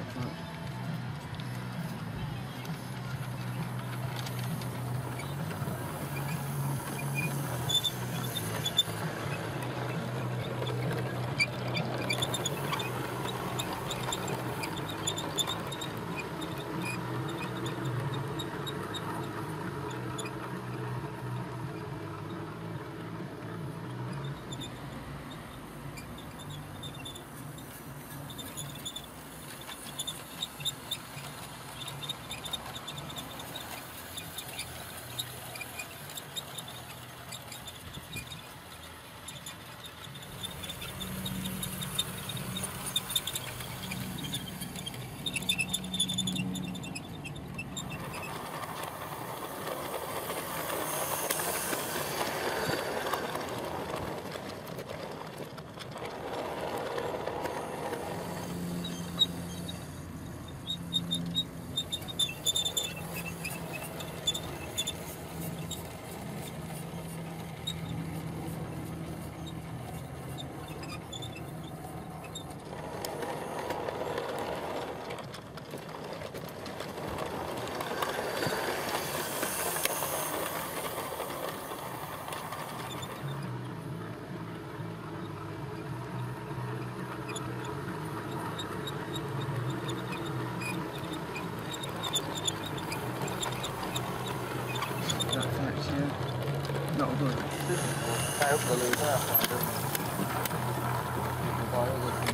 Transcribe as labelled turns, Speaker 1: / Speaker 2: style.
Speaker 1: my God. 找不到你这种有可能在好的